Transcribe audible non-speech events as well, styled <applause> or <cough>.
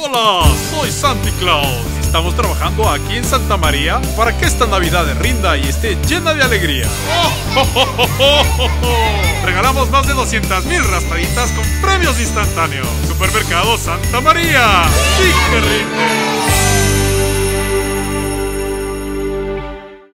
Hola, soy Santi Claus. Estamos trabajando aquí en Santa María para que esta Navidad rinda y esté llena de alegría. <laughs> Regalamos más de 200 mil raspaditas con premios instantáneos. Supermercado Santa María. ¡Sí que rinde!